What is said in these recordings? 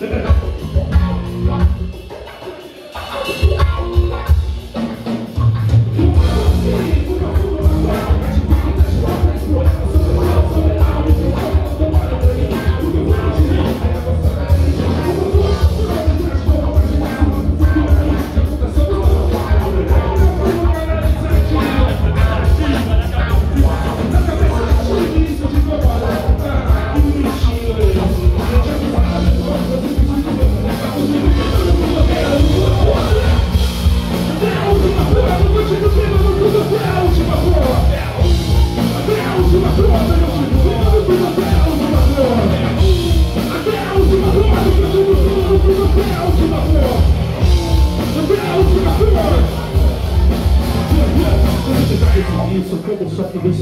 Yeah.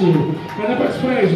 mas exemplo, as praias,